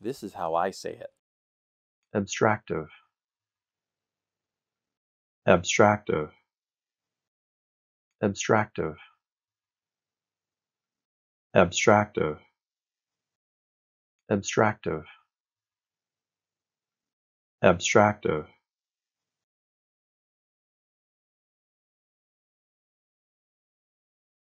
This is how I say it. abstractive, abstractive, abstractive, abstractive, abstractive, abstractive,